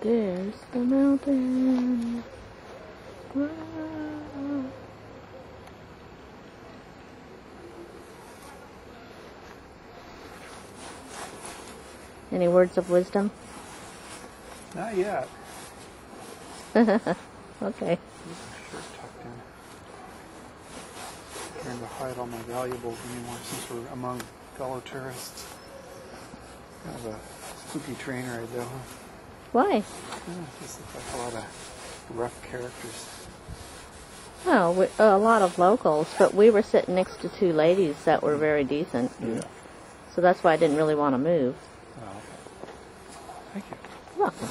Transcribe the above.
There's the mountain. Wow. Any words of wisdom? Not yet. Okay. Shirt tucked in. Trying to hide all my valuables anymore since we're among fellow tourists. Kind of a spooky train ride though. Why? Yeah, just like a lot of rough characters. Oh, we, a lot of locals, but we were sitting next to two ladies that were very decent. Yeah. So that's why I didn't really want to move. Oh, okay. Thank you. You're welcome.